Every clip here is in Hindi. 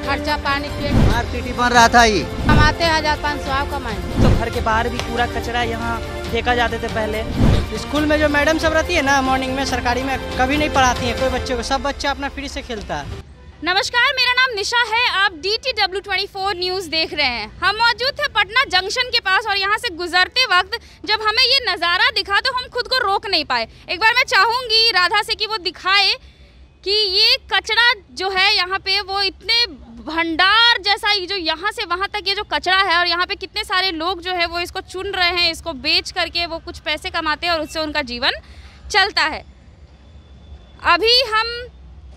खर्चा पानी पेट स्मार्ट सिटी बन रहा था ये। कमाते हैं हज़ार पाँच सौ आप कमाएँ। तो घर के बाहर भी कूड़ा कचरा यहाँ फेंका जाते थे पहले। स्कूल में जो मैडम सब रहती है ना मॉर्निंग में सरकारी में कभी नहीं पढ़ाती हैं कोई बच्चे को सब बच्चा अपना फ्री से खेलता है। नमस्कार मेरा नाम निशा है आप D T W twenty four news देख रहे हैं। हम मौजूद थे पटना जंक्शन के पास और यहाँ से गुजरते वक्त जब हमें ये नज़ारा दिखा तो हम खुद को रोक नहीं पाए। एक बार मैं चाहूँगी राधा से कि वो दिखाए कि ये कचरा जो है यहाँ पे वो इतने भंडार जैसा ये जो यहाँ से वहाँ तक ये जो कचरा है और यहाँ पे कितने सारे लोग जो है वो इसको चुन रहे हैं, इसको बेच करके वो कुछ पैसे कमाते हैं और उससे उनका जीवन चलता है। अभी हम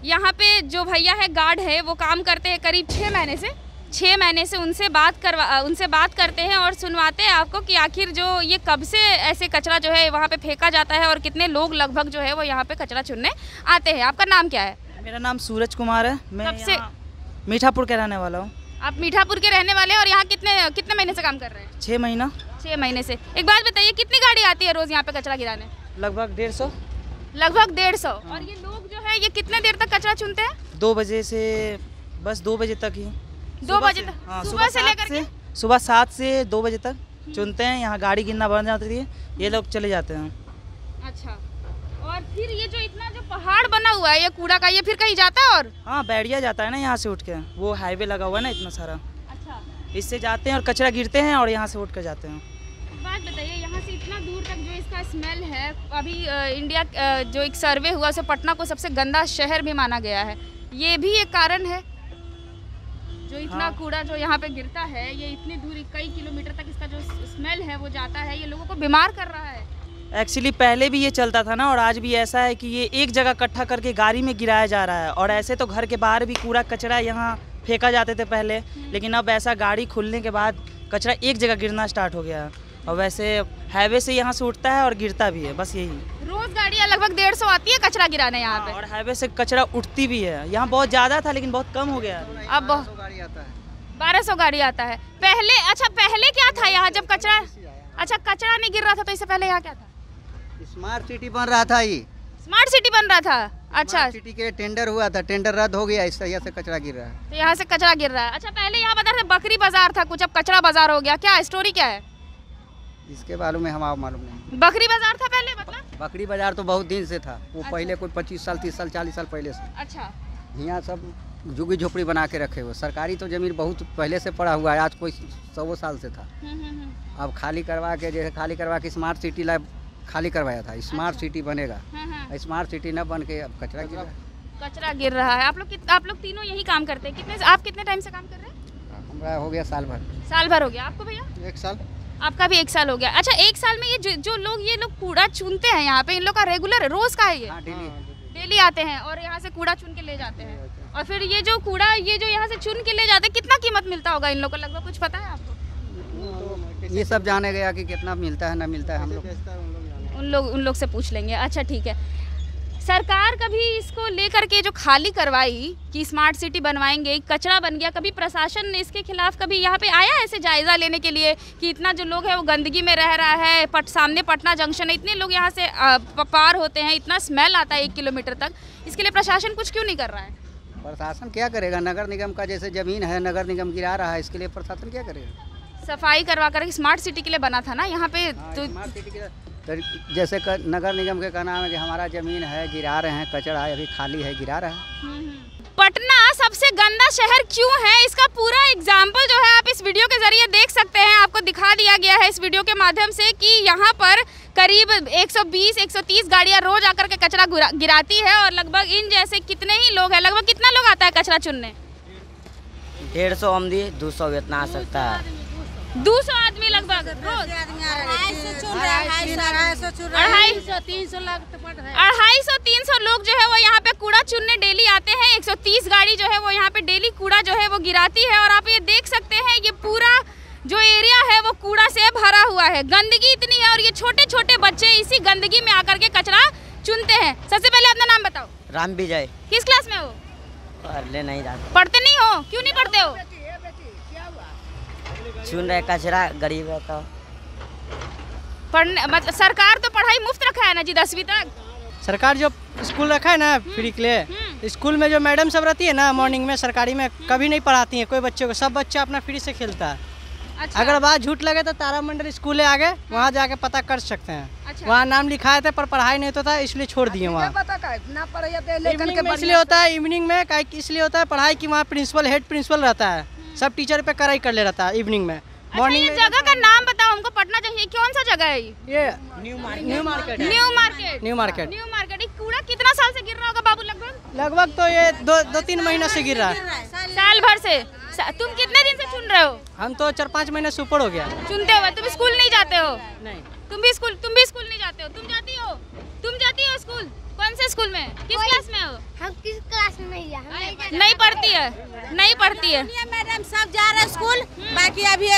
यहाँ पे जो भैया है, गार्ड है, वो काम करते हैं करीब छः महीने से। छः महीने से उनसे बात करवा उनसे बात करते हैं और सुनवाते हैं आपको कि आखिर जो ये कब से ऐसे कचरा जो है वहाँ पे फेंका जाता है और कितने लोग लगभग जो है वो यहाँ पे कचरा चुनने आते हैं। आपका नाम क्या है? मेरा नाम सूरज कुमार है। मैं कब से- मीठापुर के रहने वाला हूँ। आप मीठापुर के रहने वाले हैं और यहाँ कितने कितने महीने से काम कर रहे हैं? छः महीना। छः महीने से। एक बात बताइए कितनी गाड़ी आती है रोज़ यहाँ पे कचरा गिराने? लगभग डेढ़ सौ। लगभग डेढ़ सौ। और ये लोग जो है ये कितने देर तक कचरा चुनते हैं? दो बजे से बस दो बजे तक ही। दो बजे तक हाँ, सुबह से लेकर के? सुबह सात से दो बजे तक चुनते हैं यहाँ गाड़ी गिरना बंद जाती है ये लोग चले जाते हैं। अच्छा और फिर ये जो इतना जो पहाड़ बना हुआ है ये कूड़ा का ये फिर कहीं जाता है और? हाँ बैठिया जाता है ना यहाँ से उठ के वो हाईवे लगा हुआ है ना इतना सारा। अच्छा। इससे जाते हैं और कचरा गिरते हैं और यहाँ से उठ कर जाते हैं। बात बताइए यहाँ से इतना दूर तक जो इसका स्मेल है अभी इंडिया जो एक सर्वे हुआ उसे पटना को सबसे गंदा शहर भी माना गया है ये भी एक कारण है? जो इतना हाँ। कूड़ा जो यहाँ पे गिरता है ये इतनी दूरी कई किलोमीटर तक इसका जो स्मेल है वो जाता है ये लोगों को बीमार कर रहा है। एक्चुअली पहले भी ये चलता था ना और आज भी ऐसा है कि ये एक जगह इकट्ठा करके गाड़ी में गिराया जा रहा है और ऐसे तो घर के बाहर भी कूड़ा कचरा यहाँ फेंका जाते थे पहले लेकिन अब ऐसा गाड़ी खुलने के बाद कचरा एक जगह गिरना स्टार्ट हो गया है। और वैसे हाईवे से यहाँ से उठता है और गिरता भी है बस यही। रोज गाड़ियाँ लगभग डेढ़ सौ आती है कचरा गिराने यहाँ पे। और हाईवे से कचरा उठती भी है। यहाँ बहुत ज़्यादा था लेकिन बहुत कम हो गया है। अब आता है। बारह सौ गाड़ी आता है। पहले अच्छा पहले क्या था यहाँ जब कचरा अच्छा कचरा नहीं गिर रहा था तो इससे पहले यहाँ क्या था? स्मार्ट सिटी बन रहा था ये। स्मार्ट सिटी बन रहा था? अच्छा। सिटी के टेंडर हुआ था। टेंडर रद्द हो गया इस तरह से कचरा गिर रहा है। तो यहाँ से कचरा गिर रहा है। अच्छा पहले यहाँ बता रहे बकरी बाज़ार था कुछ अब कचरा बाज़ार हो गया। क्या स्टोरी क्या है? इसके बारे में हमारा मालूम नहीं। बकरी बाज़ार था पहले मतलब? बकरी बाज़ार तो बहुत दिन से था। वो अच्छा। पहले कोई पच्चीस साल तीस साल चालीस साल पहले से। अच्छा। यहाँ सब झुग्गी झोपड़ी बना के रखे हुए। सरकारी तो ज़मीन बहुत पहले से पड़ा हुआ है आज कोई सौ साल से था। हम्म, हम्म, हम्म, अब खाली करवा के जैसे खाली करवा के स्मार्ट सिटी लाइफ खाली करवाया था स्मार्ट सिटी बनेगा। स्मार्ट सिटी न बन के अब कचरा गिर रहा है। कचरा गिर रहा है। आप लोग आप लोग तीनों यही काम करते हैं? कितने आप कितने टाइम से काम कर रहे हैं? हमारा हो गया साल भर। साल भर हो गया। आपको भैया? एक साल। आपका भी एक साल हो गया। अच्छा एक साल में ये जो, जो लोग ये लोग कूड़ा चुनते हैं यहाँ पे इन लोग का रेगुलर रोज का है ये? हाँ डेली आते हैं और यहाँ से कूड़ा चुन के ले जाते हैं। और फिर ये जो कूड़ा ये जो यहाँ से चुन के ले जाते हैं कितना कीमत मिलता होगा इन लोग को? लगभग कुछ पता है आपको? ये सब जाने गया कि कितना मिलता है ना मिलता है हम लोग। उन लोग उन लोग से पूछ लेंगे। अच्छा ठीक है। सरकार कभी इसको लेकर के जो खाली करवाई कि स्मार्ट सिटी बनवाएँगे कचरा बन गया कभी प्रशासन ने इसके खिलाफ कभी यहाँ पे आया ऐसे जायज़ा लेने के लिए कि इतना जो लोग है वो गंदगी में रह रहा है पट सामने पटना जंक्शन है इतने लोग यहाँ से पार होते हैं इतना स्मेल आता है एक किलोमीटर तक इसके लिए प्रशासन कुछ क्यों नहीं कर रहा है? प्रशासन क्या करेगा? नगर निगम का जैसे ज़मीन है नगर निगम गिरा रहा है इसके लिए प्रशासन क्या करेगा? सफ़ाई करवा कर स्मार्ट सिटी के लिए बना था ना यहाँ पे हाँ, तो स्मार्ट सिटी के तो जैसे क, नगर निगम के कहना है कि हमारा ज़मीन है गिरा रहे हैं कचरा है अभी खाली है गिरा रहा है। पटना सबसे गंदा शहर क्यों है? इसका पूरा एग्ज़ाम्पल जो है आप इस वीडियो के ज़रिए देख सकते हैं। आपको दिखा दिया गया है इस वीडियो के माध्यम से कि यहाँ पर करीब 120 130 गाड़ियाँ रोज आकर के कचरा गिराती है और लगभग इन जैसे कितने ही लोग हैं लगभग कितना लोग आता है कचरा चुनने? डेढ़ सौ आमदी दो सौ इतना आ सकता है। दो सौ आदमी लगभग रोज। अढ़ाई सौ तीन सौ लाख पड़ रहा अढ़ाई सौ तीन सौ लोग जो है वो यहाँ पे कूड़ा चुनने डेली आते हैं। 130 गाड़ी जो है वो यहाँ पे डेली कूड़ा जो है वो गिराती है। और आप ये देख सकते हैं ये पूरा जो एरिया है वो कूड़ा से भरा हुआ है। गंदगी इतनी है और ये छोटे छोटे बच्चे इसी गंदगी में आकर के कचरा चुनते हैं। सबसे पहले अपना नाम बताओ। राम विजय। किस क्लास में हो? पढ़ने नहीं जाते। पढ़ते नहीं हो? क्यों नहीं पढ़ते हो? सुन रहे कचरा गरीब है तो। पढ़ने मतलब सरकार तो पढ़ाई मुफ़्त रखा है ना जी दसवीं तक? सरकार जो स्कूल रखा है ना फ्री के लिए हम्म। स्कूल में जो मैडम सब रहती है ना मॉर्निंग में सरकारी में कभी नहीं पढ़ाती है कोई बच्चे को सब बच्चा अपना फ्री से खेलता है। अच्छा। अगर बात झूठ लगे तो तारामंडल स्कूल है आगे वहाँ जाके पता कर सकते हैं। अच्छा। वहाँ नाम लिखाए थे पर पढ़ाई नहीं होता था इसलिए छोड़ दिए वहाँ। इसलिए होता है इवनिंग में इसलिए होता है पढ़ाई की वहाँ प्रिंसिपल हेड प्रिंसिपल रहता है। सब टीचर पे कराई कर ले रहा था इवनिंग में। मॉर्निंग अच्छा, जगह का नाम बताओ हमको पटना चाहिए। कौन सा जगह है ये? New market new market new market new market कूड़ा कितना साल से गिर रहा होगा बाबू लगभग? लगभग तो ये दो दो तीन महीना से गिर रहा। है साल भर सा- तुम कितने दिन से चुन रहे हो? हम तो चार पाँच महीने से ऊपर हो गया। चुनते हुए तुम स्कूल नहीं जाते हो? नहीं। तुम भी स्कूल तुम भी स्कूल नहीं जाते हो? तुम जाती हो? तुम जाती हो स्कूल? कौन से स्कूल में? किस क्लास में हो? हम किस क्लास में नहीं है नहीं जाते। नहीं पढ़ती है। नहीं पढ़ती है। मैडम सब जा रहे स्कूल बाकी अभी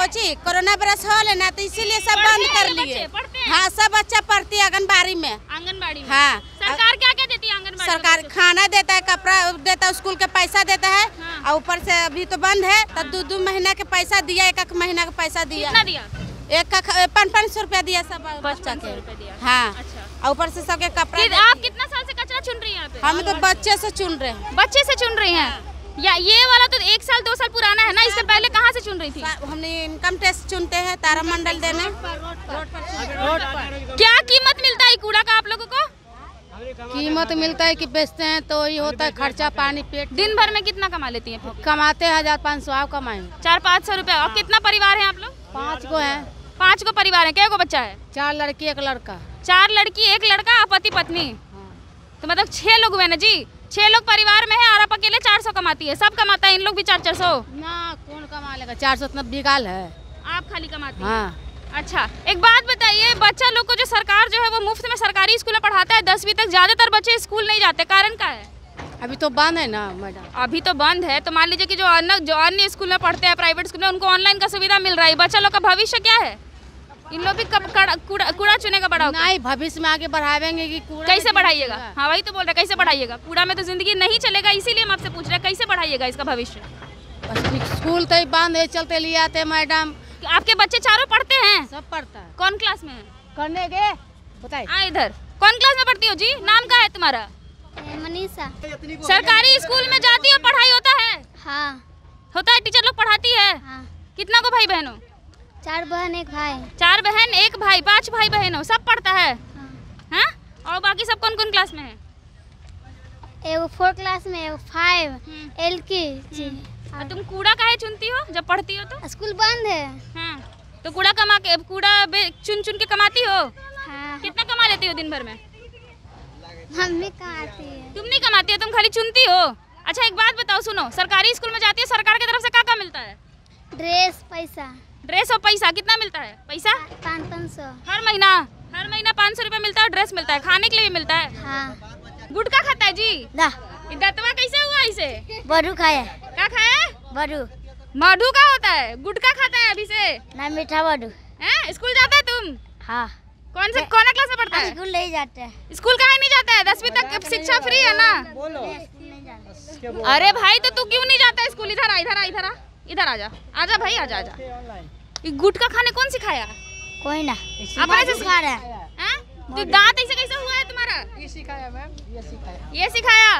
कोची कोरोना वायरस हो लेना तो इसीलिए सब बंद कर लिए। हैं? सब बच्चा पढ़ती है आंगनबाड़ी में। आंगनबाड़ी हाँ। सरकार क्या क्या देती है आंगनबाड़ी सरकार खाना देता है कपड़ा देता है स्कूल के पैसा देता है हाँ। और ऊपर से अभी तो बंद है तो दो दो महीना के पैसा दिया एक एक महीना का पैसा दिया। कितना दिया? एक पाँच पाँच सौ रुपया दिया सब बच्चा 500 के। हाँ। अच्छा। और ऊपर से सबके कपड़ा कि आप कितना साल से कचरा चुन रही हैं हम तो बच्चे से चुन रहे हैं। बच्चे से चुन रही हैं? या ये वाला तो एक साल दो साल पुराना है ना? इससे पहले कहाँ से चुन रही थी? हमने इनकम टैक्स चुनते हैं तारामंडल देने। क्या कीमत मिलता है कूड़ा का आप लोगों को? कीमत मिलता है कि बेचते हैं तो ये होता है खर्चा पानी पेट। दिन भर में कितना कमा लेती हैं? कमाते हैं हज़ार पाँच सौ आप कमाए चार पाँच सौ रुपया। और कितना परिवार है आप लोग? पाँच को है। पाँच को परिवार है। क्या को बच्चा है? चार लड़की एक लड़का। चार लड़की एक लड़का पति पत्नी? तो मतलब छह लोग हुए ना जी? छह लोग परिवार में है और आप अकेले चार सौ कमाती है। सब कमाता है इन लोग भी चार चार सौ? ना कौन कमा लेगा? चार सौ इतना बिगाल है। आप खाली कमाती हैं? हाँ। अच्छा एक बात बताइए बच्चा लोग को जो सरकार जो है वो मुफ़्त में सरकारी स्कूल में पढ़ाता है दसवीं तक ज़्यादातर बच्चे स्कूल नहीं जाते कारण क्या है? अभी तो बंद है ना मैडम। अभी तो बंद है तो मान लीजिए कि जो अन्य जो अन्य स्कूल में पढ़ते हैं प्राइवेट स्कूल में उनको ऑनलाइन का सुविधा मिल रहा है बच्चा लोग का भविष्य क्या है? इन लोग भी कब कड़ा- कूड़ा कूड़ा चुने का बड़ा नहीं भविष्य में आगे बढ़ावेंगे कि कूड़ा कैसे बढ़ाइएगा? हाँ वही तो बोल रहे कैसे बढ़ाइएगा? कूड़ा में तो ज़िंदगी नहीं चलेगा इसीलिए हम आपसे पूछ रहे हैं कैसे बढ़ाइएगा इसका भविष्य? स्कूल तो बंद है चलते लिए आते हैं आपके बच्चे चारों पढ़ते हैं? सब पढ़ता है। कौन क्लास में है? करने गए बताइए इधर। कौन क्लास में पढ़ती हो जी? नाम क्या है तुम्हारा? मनीषा। सरकारी स्कूल में जाती हो पढ़ाई होता है? हाँ। होता है टीचर लोग पढ़ाती है? हाँ। कितना को भाई बहनों? चार बहन एक भाई। चार बहन एक भाई पाँच भाई बहनों सब पढ़ता है? हाँ। हाँ? और बाकी सब कौन कौन क्लास में है? एगो फोर क्लास में एगो फाइव हम्म। एल के जी। और तुम कूड़ा काहे चुनती हो जब पढ़ती हो तो स्कूल बंद है। हाँ तो कूड़ा कमा के कूड़ा चुन चुन के कमाती हो? हाँ। कितना कमा लेती हो दिन भर में? मम्मी कहाँ आती है। तुम नहीं कमाती हो तुम खाली चुनती हो? अच्छा एक बात बताओ सुनो सरकारी स्कूल में जाती है सरकार की तरफ़ से क्या क्या मिलता है? ड्रेस पैसा। ड्रेस और पैसा कितना मिलता है? पैसा? पाँच पाँच सौ। हर महीना हर महीना पाँच सौ रुपया मिलता है ड्रेस मिलता है खाने के लिए भी मिलता है? हाँ। गुटखा खाता है जी? ये दतवा कैसे हुआ इसे? बड़ू खाया। क्या खाया? बड़ू। मधु का होता है। गुटका खाता है अभी से। ना मीठा हैं? स्कूल जाता है तुम? हाँ। कौन से कौन क्लास में पढ़ता है? स्कूल नहीं जाते। हैं स्कूल का नहीं जाता है? दसवीं तक शिक्षा फ्री है ना? स्कूल नहीं जाते। अरे भाई तो तू क्यों नहीं जाता है स्कूल? इधर आ इधर आ इधर आ। इधर आ जा। आजा भाई आजा आजा ये गुटखा खाने कौन सिखाया? कोई ना। अपने से खा रहा हैं? तो दांत ऐसे कैसे हुआ है तुम्हारा? ये सिखाया मैम ये सिखाया। ये सिखाया?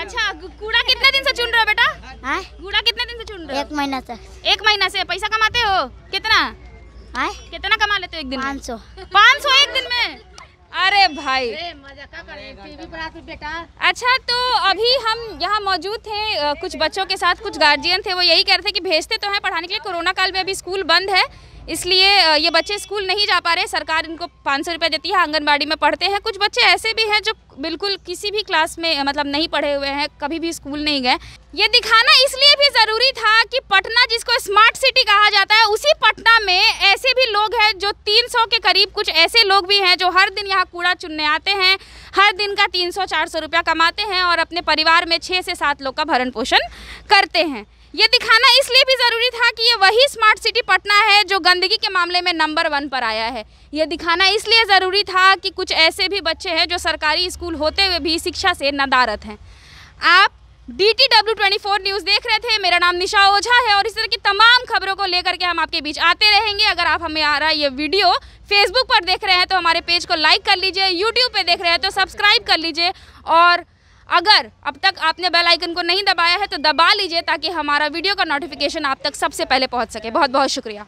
अच्छा कूड़ा कितने दिन से चुन रहे हो बेटा? हाँ? कूड़ा कितने दिन से चुन रहे हो? एक महीना हो एक महीना से। पैसा कमाते हो? कितना? हाँ? कितना कमा लेते हो एक दिन पाँच सौ। पाँच सौ एक दिन में? अरे भाई। बेटा? अच्छा तो अभी हम यहाँ मौजूद थे कुछ बच्चों के साथ कुछ गार्जियन थे वो यही कह रहे थे कि भेजते तो हैं पढ़ाने के लिए। कोरोना काल में अभी स्कूल बंद है। इसलिए ये बच्चे स्कूल नहीं जा पा रहे सरकार इनको पाँच सौ रुपये देती है, आंगनबाड़ी में पढ़ते हैं। कुछ बच्चे ऐसे भी हैं जो बिल्कुल किसी भी क्लास में मतलब नहीं पढ़े हुए हैं, कभी भी स्कूल नहीं गए। ये दिखाना इसलिए भी ज़रूरी था कि पटना, जिसको स्मार्ट सिटी कहा जाता है, उसी पटना में ऐसे भी लोग हैं जो 300 के करीब कुछ ऐसे लोग भी हैं जो हर दिन यहाँ कूड़ा चुनने आते हैं, हर दिन का 300-400 रुपया कमाते हैं और अपने परिवार में छः से सात लोग का भरण पोषण करते हैं। ये दिखाना इसलिए भी ज़रूरी था कि ये वही स्मार्ट सिटी पटना है जो गंदगी के मामले में नंबर वन पर आया है। ये दिखाना इसलिए ज़रूरी था कि कुछ ऐसे भी बच्चे हैं जो सरकारी स्कूल होते हुए भी शिक्षा से नदारत हैं। आप D T W twenty four news देख रहे थे, मेरा नाम निशा ओझा है और इस तरह की तमाम खबरों को लेकर के हम आपके बीच आते रहेंगे। अगर आप हमें आ रहा ये वीडियो फेसबुक पर देख रहे हैं तो हमारे पेज को लाइक कर लीजिए यूट्यूब पे देख रहे हैं तो सब्सक्राइब कर लीजिए और अगर अब तक आपने बेल आइकन को नहीं दबाया है तो दबा लीजिए ताकि हमारा वीडियो का नोटिफिकेशन आप तक सबसे पहले पहुँच सके। बहुत बहुत शुक्रिया।